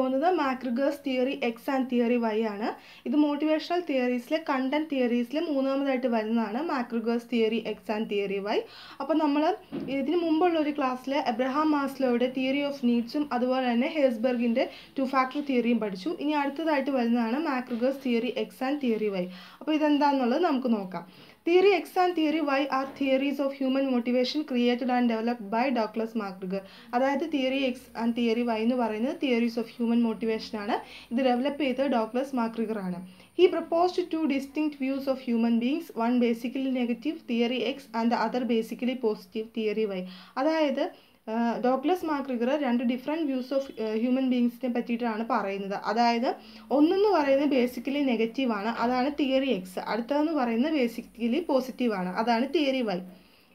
പോകുന്നത് McGregor's theory X and theory Y ആണ്. ഇത് മോട്ടിവേഷണൽ തിയറീസിലെ കണ്ടന്റ് തിയറീസിലെ മൂന്നാമതായിട്ട് വരുന്നതാണ് McGregor's theory X and theory Y അപ്പോൾ നമ്മൾ ഇതിന് മുമ്പുള്ള ഒരു ക്ലാസ്സിൽ എബ്രഹാം മാസ്ലോയുടെ തിയറി ഓഫ് നീഡ്സും അതുപോലെ തന്നെ ഹേസ്ബർഗിന്റെ ടു ഫാക്ടർ തിയറിയും പഠിച്ചു. ഇനി അടുത്തതായിട്ട് വരുന്നതാണ് McGregor's theory X and theory Y അപ്പോൾ ഇതെന്താണെന്നുള്ളത് നമുക്ക് നോക്കാം. Theory X and theory Y are theories of human motivation created and developed by Douglas McGregor അതായത് theory X and theory Y എന്ന് പറയുന്നത് തിയറീസ് ഓഫ് ഹ്യൂമൻ മോട്ടിവേഷൻ ആണ്. ഇത് develop ചെയ്തത് ഡോക്ലസ് മാക്രിഗർ ആണ്. He proposed two distinct views of human beings one basically negative theory X and other basically positive theory Y അതായത് Douglas McGregor രണ്ട് different views of human ബീങ്സിനെ പറ്റിയിട്ടാണ് പറയുന്നത്. അതായത് ഒന്നെന്ന് പറയുന്നത് ബേസിക്കലി നെഗറ്റീവാണ് അതാണ് തിയറി എക്സ് അടുത്തതെന്ന് പറയുന്നത് ബേസിക്കലി പോസിറ്റീവാണ് അതാണ് തിയറി വൈ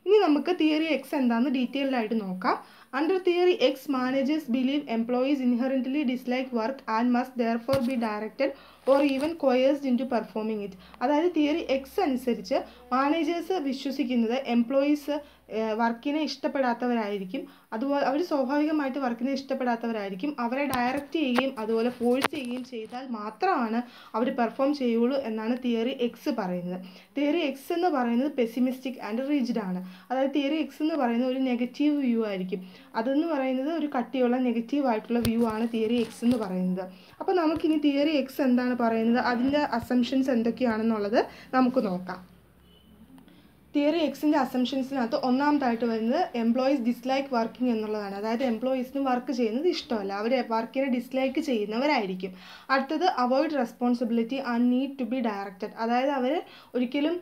ഇനി നമുക്ക് തിയറി എക്സ് എന്താണെന്ന് ഡീറ്റെയിൽഡ് ആയിട്ട് നോക്കാം. Under theory X managers believe employees inherently dislike work and must therefore be directed or even coerced into performing it അതായത് തിയറി എക്സ് അനുസരിച്ച് മാനേജേഴ്സ് വിശ്വസിക്കുന്നത് എംപ്ലോയീസ് വർക്കിനെ ഇഷ്ടപ്പെടാത്തവരായിരിക്കും. അതുപോലെ അവർ സ്വാഭാവികമായിട്ട് വർക്കിനെ ഇഷ്ടപ്പെടാത്തവരായിരിക്കും. അവരെ ഡയറക്റ്റ് ചെയ്യുകയും അതുപോലെ ഫോഴ്സ് ചെയ്യുകയും ചെയ്താൽ മാത്രമാണ് അവർ പെർഫോം ചെയ്യുള്ളൂ എന്നാണ് തിയറി എക്സ് പറയുന്നത്. തിയറി എക്സ് എന്ന് പറയുന്നത് പെസിമിസ്റ്റിക് ആൻഡ് റിജിഡ് ആണ്. അതായത് തിയറി എക്സ് എന്ന് പറയുന്നത് ഒരു നെഗറ്റീവ് വ്യൂ ആയിരിക്കും. അതെന്ന് പറയുന്നത് ഒരു കട്ടിയുള്ള നെഗറ്റീവ് ആയിട്ടുള്ള വ്യൂ ആണ് തിയറി എക്സ് എന്ന് പറയുന്നത്. അപ്പോൾ നമുക്കിനി തിയറി എക്സ് എന്താണ് പറയുന്നത്? അതിന്റെ അസംഷൻസ് എന്തൊക്കെയാണെന്നുള്ളത് നമുക്ക് നോക്കാം. തിയറി എക്സിന്റെ അസംഷൻസിനകത്ത് ഒന്നാമതായിട്ട് വരുന്നത് എംപ്ലോയീസ് ഡിസ്ലൈക്ക് വർക്കിംഗ് എന്നുള്ളതാണ്. അതായത് എംപ്ലോയീസിന് വർക്ക് ചെയ്യുന്നത് ഇഷ്ടമല്ല. അവർ വർക്കിനെ ഡിസ്ലൈക്ക് ചെയ്യുന്നവരായിരിക്കും. അടുത്തത് avoid responsibility and need to be directed അതായത് അവർ ഒരിക്കലും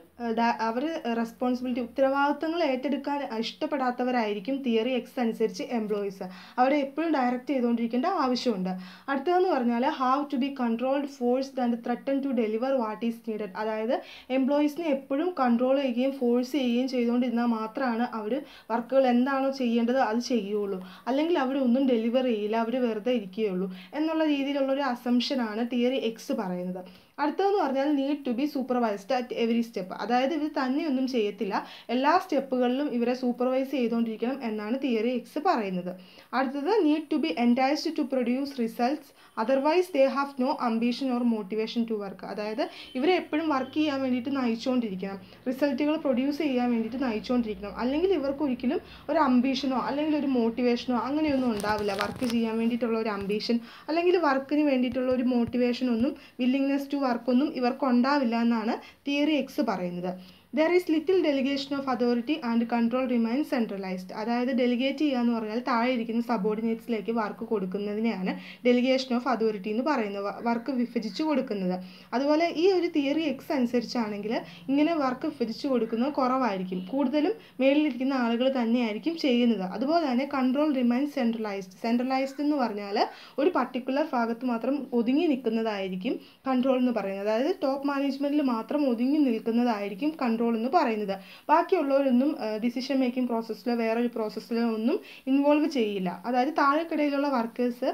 അവർ റെസ്പോൺസിബിലിറ്റി ഉത്തരവാദിത്തങ്ങൾ ഏറ്റെടുക്കാൻ ഇഷ്ടപ്പെടാത്തവരായിരിക്കും തിയറി എക്സ് അനുസരിച്ച് എംപ്ലോയീസ് അവരെ എപ്പോഴും ഡയറക്റ്റ് ചെയ്തുകൊണ്ടിരിക്കേണ്ട ആവശ്യമുണ്ട്. അടുത്തതെന്ന് പറഞ്ഞാൽ how to be controlled forced and threatened to deliver what is needed അതായത് എംപ്ലോയീസിനെ എപ്പോഴും കൺട്രോൾ ചെയ്യുകയും ഫോഴ്സ് ചെയ്യുകയും ചെയ്തുകൊണ്ടിരുന്നാൽ മാത്രമാണ് അവർ വർക്കുകൾ എന്താണോ ചെയ്യേണ്ടത് അത് ചെയ്യുകയുള്ളൂ. അല്ലെങ്കിൽ അവർ ഒന്നും ഡെലിവർ ചെയ്യില്ല അവർ വെറുതെ ഇരിക്കുകയുള്ളൂ. എന്നുള്ള രീതിയിലുള്ള ഒരു അസംഷനാണ് തിയറി എക്സ് പറയുന്നത്. അടുത്തതെന്ന് പറഞ്ഞാൽ need to be supervised at every step അതായത് ഇവർ തന്നെയൊന്നും ചെയ്യത്തില്ല. എല്ലാ സ്റ്റെപ്പുകളിലും ഇവരെ സൂപ്പർവൈസ് ചെയ്തുകൊണ്ടിരിക്കണം എന്നാണ് തിയറി എക്സ് പറയുന്നത്. അടുത്തത് need to be enticed to produce results otherwise they have no ambition or motivation to work അതായത് ഇവരെ എപ്പോഴും വർക്ക് ചെയ്യാൻ വേണ്ടിയിട്ട് നയിച്ചുകൊണ്ടിരിക്കണം റിസൾട്ടുകൾ പ്രൊഡ്യൂസ് ചെയ്യാൻ വേണ്ടിയിട്ട് നയിച്ചുകൊണ്ടിരിക്കണം അല്ലെങ്കിൽ ഇവർക്ക് ഒരിക്കലും ഒരു അംബീഷനോ അല്ലെങ്കിൽ ഒരു മോട്ടിവേഷനോ അങ്ങനെയൊന്നും ഉണ്ടാവില്ല. വർക്ക് ചെയ്യാൻ വേണ്ടിയിട്ടുള്ള ഒരു അംബീഷൻ അല്ലെങ്കിൽ വർക്കിന് വേണ്ടിയിട്ടുള്ള ഒരു മോട്ടിവേഷൻ ഒന്നും വില്ലിങ്നെസ് ടു വർക്കൊന്നും ഇവർക്ക് ഉണ്ടാവില്ല എന്നാണ് തിയറി എക്സ് പറയുന്നത്. There is little delegation of authority and control remain centralized അതായത് ഡെലിഗേറ്റ് ചെയ്യുക എന്ന് പറഞ്ഞാൽ താഴെ ഇരിക്കുന്ന സബോർഡിനേറ്റ്സിലേക്ക് വർക്ക് കൊടുക്കുന്നതിനെയാണ് ഡെലിഗേഷൻ ഓഫ് അതോറിറ്റി എന്ന് പറയുന്നത് വർക്ക് വിഭജിച്ച് കൊടുക്കുന്നത്. അതുപോലെ ഈ ഒരു തിയറി എക്സ് അനുസരിച്ചാണെങ്കിൽ ഇങ്ങനെ വർക്ക് വിഭജിച്ച് കൊടുക്കുന്നത് കുറവായിരിക്കും. കൂടുതലും മേളിലിരിക്കുന്ന ആളുകൾ തന്നെയായിരിക്കും ചെയ്യുന്നത്. അതുപോലെ തന്നെ കൺട്രോൾ റിമൈൻ സെൻട്രലൈസ്ഡ് സെൻട്രലൈസ്ഡ് എന്ന് പറഞ്ഞാൽ ഒരു പർട്ടിക്കുലർ ഭാഗത്ത് മാത്രം ഒതുങ്ങി നിൽക്കുന്നതായിരിക്കും കൺട്രോൾ എന്ന് പറയുന്നത്. അതായത് ടോപ്പ് മാനേജ്മെന്റിൽ മാത്രം ഒതുങ്ങി നിൽക്കുന്നതായിരിക്കും കൺട്രോൾ എന്ന് പറയുന്നത്. ബാക്കിയുള്ളവരൊന്നും ഡിസിഷൻ മേക്കിംഗ് പ്രോസസ്സിലോ വേറൊരു പ്രോസസ്സിലോ ഒന്നും ഇൻവോൾവ് ചെയ്യില്ല. അതായത് താഴെക്കിടയിലുള്ള വർക്കേഴ്സ്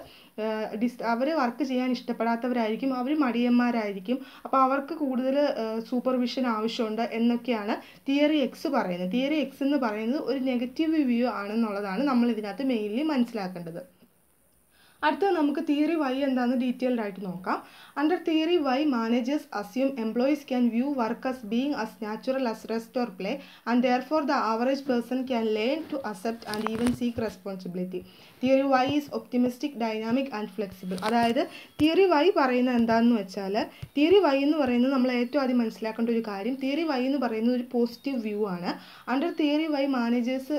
ഡിസ് അവർ വർക്ക് ചെയ്യാൻ ഇഷ്ടപ്പെടാത്തവരായിരിക്കും അവർ മടിയന്മാരായിരിക്കും. അപ്പോൾ അവർക്ക് കൂടുതൽ സൂപ്പർവിഷൻ ആവശ്യമുണ്ട് എന്നൊക്കെയാണ് തിയറി എക്സ് പറയുന്നത്. തിയറി എക്സ് എന്ന് പറയുന്നത് ഒരു നെഗറ്റീവ് വ്യൂ ആണെന്നുള്ളതാണ് നമ്മൾ ഇതിനകത്ത് മെയിൻലി മനസ്സിലാക്കേണ്ടത്. അടുത്തത് നമുക്ക് തിയറി വൈ എന്താണെന്ന് ഡീറ്റെയിൽഡ് ആയിട്ട് നോക്കാം. Under theory Y managers assume employees can view work as being as natural as rest or play and therefore the average person can learn to accept and even seek responsibility theory Y is optimistic dynamic and flexible അതായത് theory Y പറയുന്നത് എന്താണെന്ന് വെച്ചാൽ theory Y എന്ന് പറയുന്നത് നമ്മൾ ഏറ്റവും ആദ്യം മനസ്സിലാക്കേണ്ട ഒരു കാര്യം തിയറി വൈ എന്ന് പറയുന്നത് ഒരു പോസിറ്റീവ് വ്യൂ ആണ്. അണ്ടർ തിയറി വൈ മാനേജേഴ്സ്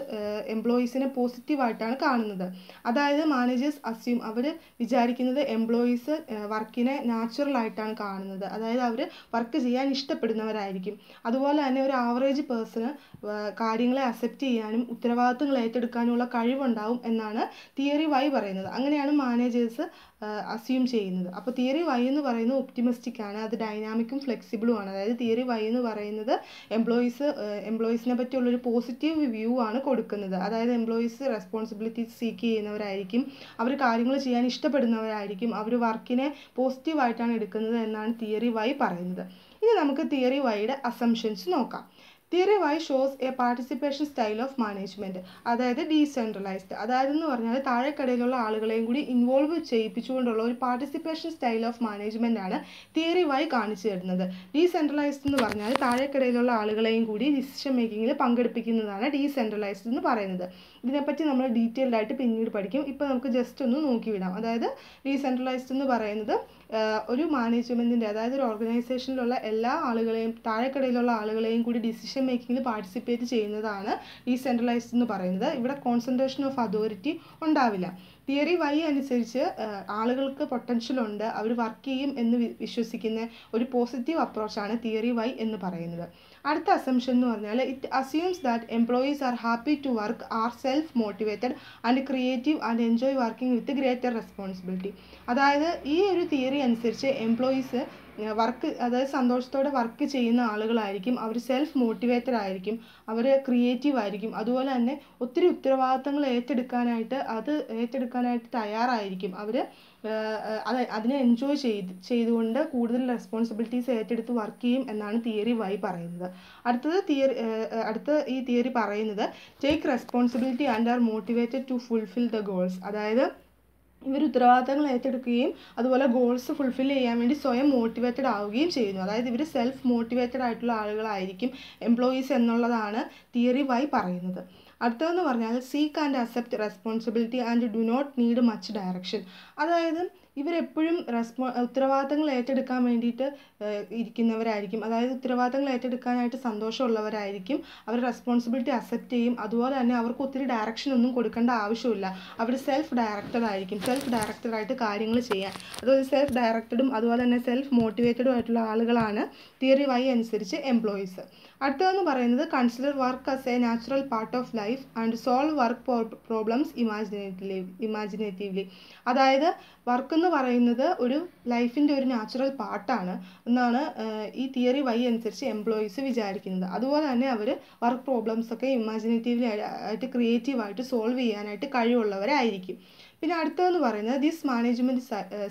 എംപ്ലോയീസിനെ പോസിറ്റീവായിട്ടാണ് കാണുന്നത്. അതായത് മാനേജേഴ്സ് അസ്യൂം അവർ വിചാരിക്കുന്നത് എംപ്ലോയീസ് വർക്കിനെ നാച്ചുറൽ ആയിട്ടാണ് കാണുന്നത്. അതായത് അവർ വർക്ക് ചെയ്യാൻ ഇഷ്ടപ്പെടുന്നവരായിരിക്കും. അതുപോലെ തന്നെ ഒരു ആവറേജ് പേഴ്സണ് കാര്യങ്ങളെ അക്സെപ്റ്റ് ചെയ്യാനും ഉത്തരവാദിത്തങ്ങൾ ഏറ്റെടുക്കാനുമുള്ള കഴിവുണ്ടാവും എന്നാണ് തിയറി വൈ പറയുന്നത്. അങ്ങനെയാണ് മാനേജേഴ്സ് അസ്യൂം ചെയ്യുന്നത്. അപ്പോൾ തിയറി വൈ എന്ന് പറയുന്നത് ഒപ്റ്റിമിസ്റ്റിക് ആണ്. അത് ഡൈനാമിക്കും ഫ്ലെക്സിബിളും ആണ്. അതായത് തിയറി വൈ എന്ന് പറയുന്നത് എംപ്ലോയീസ് എംപ്ലോയീസിനെ പറ്റിയുള്ളൊരു പോസിറ്റീവ് വ്യൂ ആണ് കൊടുക്കുന്നത്. അതായത് എംപ്ലോയീസ് റെസ്പോൺസിബിലിറ്റി സീക്ക് ചെയ്യുന്നവരായിരിക്കും. അവർ കാര്യങ്ങൾ ചെയ്യാൻ ഇഷ്ടപ്പെടുന്നവരായിരിക്കും. അവർ വർക്കിനെ പോസിറ്റീവായിട്ടാണ് എടുക്കുന്നത് എന്നാണ് തിയറി വൈ പറയുന്നത്. ഇനി നമുക്ക് തിയറി വൈയുടെ അസംഷൻസ് നോക്കാം. Theory Y shows a participation style of management അതായത് ഡീസെൻട്രലൈസ്ഡ് അതായത് എന്ന് പറഞ്ഞാൽ താഴെക്കടയിലുള്ള ആളുകളെയും കൂടി ഇൻവോൾവ് ചെയ്യിപ്പിച്ചുകൊണ്ടുള്ള ഒരു പാർട്ടിസിപ്പേഷൻ സ്റ്റൈൽ ഓഫ് മാനേജ്മെന്റ് ആണ് തിയറി വൈ കാണിച്ചു തരുന്നത്. ഡീസെൻട്രലൈസ്ഡ് എന്ന് പറഞ്ഞാൽ താഴെക്കടയിലുള്ള ആളുകളെയും കൂടി ഡിസിഷൻ മേക്കിങ്ങിൽ പങ്കെടുപ്പിക്കുന്നതാണ് ഡീസെൻട്രലൈസ്ഡ് എന്ന് പറയുന്നത്. ഇതിനെപ്പറ്റി നമ്മൾ ഡീറ്റെയിൽഡ് ആയിട്ട് പിന്നീട് പഠിക്കും. ഇപ്പോൾ നമുക്ക് ജസ്റ്റ് ഒന്ന് നോക്കി വിടാം അതായത് ഡീസെൻട്രലൈസ്ഡ് എന്ന് പറയുന്നത് ഒരു മാനേജ്മെന്റിന്റെ അതായത് ഒരു ഓർഗനൈസേഷനിലുള്ള എല്ലാ ആളുകളെയും താഴെക്കടയിലുള്ള ആളുകളെയും കൂടി ഡിസിഷൻ മേക്കിങ്ങിൽ പാർട്ടിസിപ്പേറ്റ് ചെയ്യുന്നതാണ് ഡീസെൻട്രലൈസ്ഡ് എന്ന് പറയുന്നത്. ഇവിടെ കോൺസെൻട്രേഷൻ ഓഫ് അതോറിറ്റി ഉണ്ടാവില്ല. തിയറി വൈ അനുസരിച്ച് ആളുകൾക്ക് പൊട്ടൻഷ്യൽ ഉണ്ട്. അവർ വർക്ക് ചെയ്യും എന്ന് വിശ്വസിക്കുന്ന ഒരു പോസിറ്റീവ് അപ്രോച്ചാണ് തിയറി വൈ എന്ന് പറയുന്നത്. അടുത്ത അസംഷൻ എന്ന് പറഞ്ഞാൽ it assumes that employees are happy to work are self motivated and creative and enjoy working with greater responsibility അതായത് ഈ ഒരു തിയറി അനുസരിച്ച് എംപ്ലോയീസ് വർക്ക് അതായത് സന്തോഷത്തോടെ വർക്ക് ചെയ്യുന്ന ആളുകളായിരിക്കും അവർ സെൽഫ് മോട്ടിവേറ്റഡ് ആയിരിക്കും അവർ ക്രിയേറ്റീവ് ആയിരിക്കും. അതുപോലെ തന്നെ ഒത്തിരി ഉത്തരവാദിത്തങ്ങൾ ഏറ്റെടുക്കാനായിട്ട് അത് ഏറ്റെടുക്കാനായിട്ട് തയ്യാറായിരിക്കും. അവർ അത് അതിനെ എൻജോയ് ചെയ്ത് ചെയ്തുകൊണ്ട് കൂടുതൽ റെസ്പോൺസിബിലിറ്റീസ് ഏറ്റെടുത്ത് വർക്ക് ചെയ്യും എന്നാണ് തിയറി വൈ പറയുന്നത്. അടുത്തത് തിയറി അടുത്ത ഈ തിയറി പറയുന്നത് take responsibility and are motivated to fulfil the goals അതായത് ഇവർ ഉത്തരവാദിത്തങ്ങൾ ഏറ്റെടുക്കുകയും അതുപോലെ ഗോൾസ് ഫുൾഫിൽ ചെയ്യാൻ വേണ്ടി സ്വയം മോട്ടിവേറ്റഡ് ആവുകയും ചെയ്യുന്നു. അതായത് ഇവർ സെൽഫ് മോട്ടിവേറ്റഡ് ആയിട്ടുള്ള ആളുകളായിരിക്കും എംപ്ലോയീസ് എന്നുള്ളതാണ് തിയറി വൈ പറയുന്നത്. അടുത്തതെന്ന് പറഞ്ഞാൽ seek and accept responsibility and do not need much direction അതായത് ഇവരെപ്പോഴും റെസ്പോ ഉത്തരവാദിത്തങ്ങൾ ഏറ്റെടുക്കാൻ വേണ്ടിയിട്ട് ഇരിക്കുന്നവരായിരിക്കും. അതായത് ഉത്തരവാദിത്തങ്ങൾ ഏറ്റെടുക്കാനായിട്ട് സന്തോഷമുള്ളവരായിരിക്കും. അവർ റെസ്പോൺസിബിലിറ്റി അക്സെപ്റ്റ് ചെയ്യും. അതുപോലെ തന്നെ അവർക്ക് ഒത്തിരി ഡയറക്ഷൻ ഒന്നും കൊടുക്കേണ്ട ആവശ്യമില്ല അവർ സെൽഫ് ഡയറക്റ്റഡ് ആയിരിക്കും. സെൽഫ് ഡയറക്റ്റഡ് ആയിട്ട് കാര്യങ്ങൾ ചെയ്യാൻ. അതുപോലെ സെൽഫ് ഡയറക്റ്റഡും അതുപോലെ തന്നെ സെൽഫ് മോട്ടിവേറ്റഡും ആയിട്ടുള്ള ആളുകളാണ് തിയറി വൈ അനുസരിച്ച് എംപ്ലോയീസ് അടുത്തതെന്ന് പറയുന്നത് consider work as a natural part of life and solve work problems imaginatively imaginatively അതായത് വർക്ക് എന്ന് പറയുന്നത് ഒരു ലൈഫിന്റെ ഒരു നാച്ചുറൽ പാർട്ടാണ് എന്നാണ് ഈ തിയറി വൈ അനുസരിച്ച് എംപ്ലോയീസ് വിചാരിക്കുന്നത്. അതുപോലെ തന്നെ അവർ വർക്ക് പ്രോബ്ലംസ് ഒക്കെ ഇമാജിനേറ്റീവ്ലി ആയിട്ട് ക്രിയേറ്റീവായിട്ട് സോൾവ് ചെയ്യാനായിട്ട് കഴിവുള്ളവരായിരിക്കും. പിന്നെ അടുത്തതെന്ന് പറയുന്നത് this management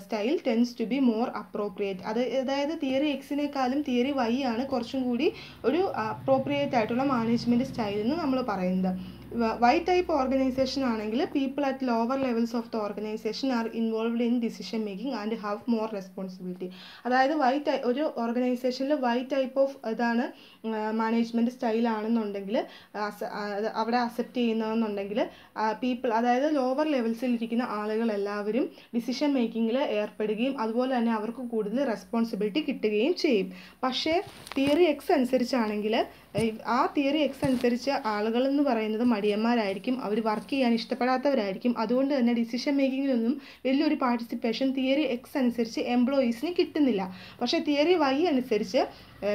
style tends to be more appropriate അത് അതായത് തിയറി എക്സിനേക്കാളും തിയറി വൈ ആണ് കുറച്ചും കൂടി ഒരു അപ്രോപ്രിയേറ്റ് ആയിട്ടുള്ള മാനേജ്മെന്റ് സ്റ്റൈൽ എന്ന് നമ്മൾ പറയുന്നത്. വൈ ടൈപ്പ് ഓർഗനൈസേഷൻ ആണെങ്കിൽ people at lower levels of the organization are involved in decision making and have more responsibility അതായത് വൈ ടൈ ഒരു ഓർഗനൈസേഷനിൽ വൈ ടൈപ്പ് ഓഫ് ഇതാണ് മാനേജ്മെന്റ് സ്റ്റൈലാണെന്നുണ്ടെങ്കിൽ അവിടെ അക്സെപ്റ്റ് ചെയ്യുന്നതെന്നുണ്ടെങ്കിൽ പീപ്പിൾ അതായത് ലോവർ ലെവൽസിൽ ഇരിക്കുന്ന ആളുകൾ എല്ലാവരും ഡിസിഷൻ മേക്കിങ്ങിൽ ഏർപ്പെടുകയും അതുപോലെ തന്നെ അവർക്ക് കൂടുതൽ റെസ്പോൺസിബിലിറ്റി കിട്ടുകയും ചെയ്യും. പക്ഷേ തിയറി എക്സ് അനുസരിച്ചാണെങ്കിൽ ആ തിയറി എക്സ് അനുസരിച്ച് ആളുകൾ എന്ന് പറയുന്നത് മടിയന്മാരായിരിക്കും അവർ വർക്ക് ചെയ്യാൻ ഇഷ്ടപ്പെടാത്തവരായിരിക്കും. അതുകൊണ്ട് തന്നെ ഡിസിഷൻ മേക്കിങ്ങിലൊന്നും വലിയൊരു പാർട്ടിസിപ്പേഷൻ തിയറി എക്സ് അനുസരിച്ച് എംപ്ലോയീസിന് കിട്ടുന്നില്ല. പക്ഷേ തിയറി വൈ അനുസരിച്ച്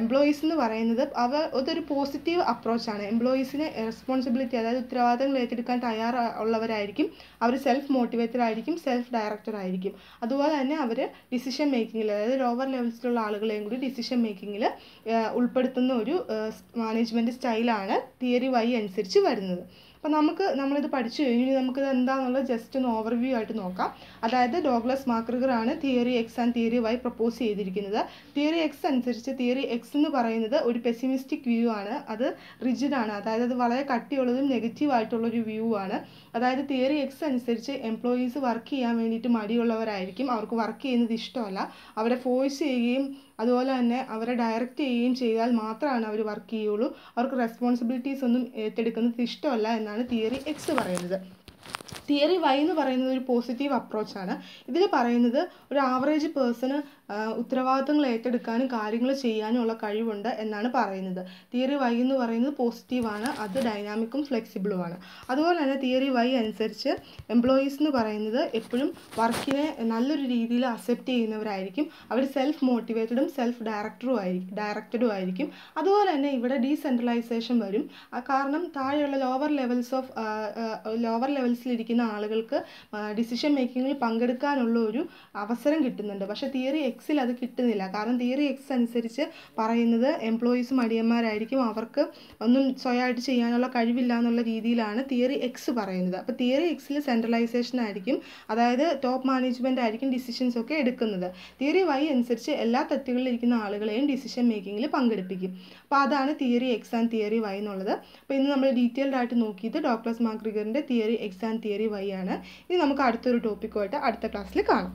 എംപ്ലോയീസ് എന്ന് പറയുന്നത് അവ അതൊരു പോസിറ്റീവ് അപ്രോച്ചാണ് എംപ്ലോയീസിന് റെസ്പോൺസിബിലിറ്റി അതായത് ഉത്തരവാദിത്തങ്ങൾ ഏറ്റെടുക്കാൻ തയ്യാറുള്ളവരായിരിക്കും അവർ സെൽഫ് മോട്ടിവേറ്റഡ് ആയിരിക്കും സെൽഫ് ഡയറക്റ്റഡ് ആയിരിക്കും. അതുപോലെ തന്നെ അവർ ഡിസിഷൻ മേക്കിങ്ങിൽ അതായത് ലോവർ ലെവൽസിലുള്ള ആളുകളെയും കൂടി ഡിസിഷൻ മേക്കിങ്ങിൽ ഉൾപ്പെടുത്തുന്ന ഒരു മാനേജ്മെന്റ് സ്റ്റൈലാണ് തിയറി വൈ അനുസരിച്ച് വരുന്നത്. അപ്പോൾ നമുക്ക് നമ്മളിത് പഠിച്ചു കഴിഞ്ഞു നമുക്കിത് എന്താണെന്നുള്ള ജസ്റ്റ് ഒന്ന് ഓവർവ്യൂ ആയിട്ട് നോക്കാം. അതായത് ഡോഗ്ലസ് ആണ് theory X and theory Y propose ചെയ്തിരിക്കുന്നത്. തിയറി എക്സ് അനുസരിച്ച് തിയറി എക്സ് എന്ന് പറയുന്നത് ഒരു പെസിമിസ്റ്റിക് വ്യൂ ആണ്. അത് റിജിഡാണ് അതായത് അത് വളരെ കട്ടിയുള്ളതും നെഗറ്റീവ് ആയിട്ടുള്ളൊരു വ്യൂ ആണ്. അതായത് തിയറി എക്സ് അനുസരിച്ച് എംപ്ലോയീസ് വർക്ക് ചെയ്യാൻ വേണ്ടിയിട്ട് മടിയുള്ളവരായിരിക്കും. അവർക്ക് വർക്ക് ചെയ്യുന്നത് ഇഷ്ടമല്ല. അവരെ ഫോഴ്സ് ചെയ്യുകയും അതുപോലെ തന്നെ അവരെ ഡയറക്റ്റ് ചെയ്യുകയും ചെയ്താൽ മാത്രമാണ് അവർ വർക്ക് ചെയ്യുള്ളൂ. അവർക്ക് റെസ്പോൺസിബിലിറ്റീസ് ഒന്നും ഏറ്റെടുക്കുന്നത് ഇഷ്ടമല്ല എന്നാണ് തിയറി എക്സ് പറയുന്നത്. തിയറി വൈ എന്ന് പറയുന്നത് ഒരു പോസിറ്റീവ് അപ്രോച്ചാണ് ഇതിൽ പറയുന്നത് ഒരു ആവറേജ് പേഴ്സണ് ഉത്തരവാദിത്തങ്ങൾ ഏറ്റെടുക്കാനും കാര്യങ്ങൾ ചെയ്യാനും ഉള്ള കഴിവുണ്ട് എന്നാണ് പറയുന്നത്. തിയറി വൈ എന്ന് പറയുന്നത് പോസിറ്റീവാണ് അത് ഡൈനാമിക്കും ഫ്ലെക്സിബിളുമാണ് അതുപോലെ തന്നെ തിയറി വൈ അനുസരിച്ച് എംപ്ലോയീസ് എന്ന് പറയുന്നത് എപ്പോഴും വർക്കിനെ നല്ലൊരു രീതിയിൽ അക്സെപ്റ്റ് ചെയ്യുന്നവരായിരിക്കും. അവർ സെൽഫ് മോട്ടിവേറ്റഡും സെൽഫ് ഡയറക്ടറും ആയിരിക്കും ഡയറക്റ്റഡും ആയിരിക്കും. അതുപോലെ തന്നെ ഇവിടെ ഡീസെൻട്രലൈസേഷൻ വരും. കാരണം താഴെയുള്ള ലോവർ ലെവൽസ് ഓഫ് ലോവർ ലെവൽസിലിരിക്കുന്ന ആളുകൾക്ക് ഡിസിഷൻ മേക്കിങ്ങിൽ പങ്കെടുക്കാനുള്ള ഒരു അവസരം കിട്ടുന്നുണ്ട്. പക്ഷേ തിയറി എക്സിൽ അത് കിട്ടുന്നില്ല. കാരണം തിയറി എക്സ് അനുസരിച്ച് പറയുന്നത് എംപ്ലോയീസ് മടിയന്മാരായിരിക്കും അവർക്ക് ഒന്നും സ്വയമായിട്ട് ചെയ്യാനുള്ള കഴിവില്ല എന്നുള്ള രീതിയിലാണ് തിയറി എക്സ് പറയുന്നത്. അപ്പോൾ തിയറി എക്സിൽ സെൻട്രലൈസേഷൻ ആയിരിക്കും. അതായത് ടോപ്പ് മാനേജ്മെന്റ് ആയിരിക്കും ഡിസിഷൻസ് ഒക്കെ എടുക്കുന്നത്. തിയറി വൈ അനുസരിച്ച് എല്ലാ തട്ടുകളിൽ ഇരിക്കുന്ന ആളുകളെയും ഡിസിഷൻ മേക്കിങ്ങിൽ പങ്കെടുപ്പിക്കും. അപ്പോൾ അതാണ് theory X and theory Y എന്നുള്ളത്. അപ്പോൾ ഇന്ന് നമ്മൾ ഡീറ്റെയിൽഡ് ആയിട്ട് നോക്കിയത് ഡോക്ടേഴ്സ് മാക്രിഗറിന്റെ theory X and theory Y ആണ്. ഇനി നമുക്ക് അടുത്തൊരു ടോപ്പിക്കുമായിട്ട് അടുത്ത ക്ലാസ്സിൽ കാണാം.